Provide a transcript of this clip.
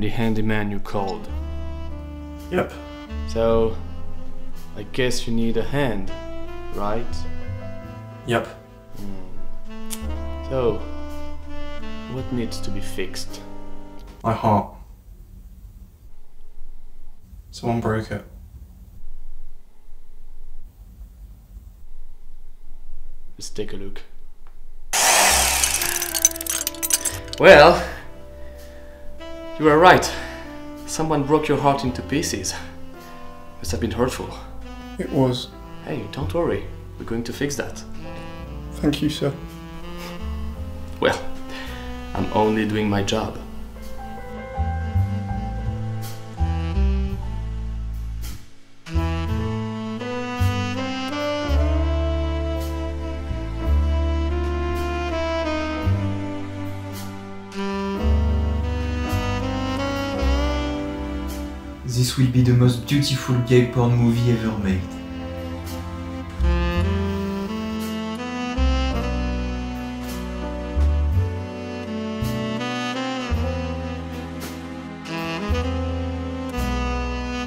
the handyman you called. Yep. So, I guess you need a hand, right? Yep. Hmm. So, what needs to be fixed? My heart. Someone broke it. Let's take a look. Well, you were right. Someone broke your heart into pieces. Must have been hurtful. It was. Hey, don't worry. We're going to fix that. Thank you, sir. Well, I'm only doing my job. This will be the most beautiful gay porn movie ever made.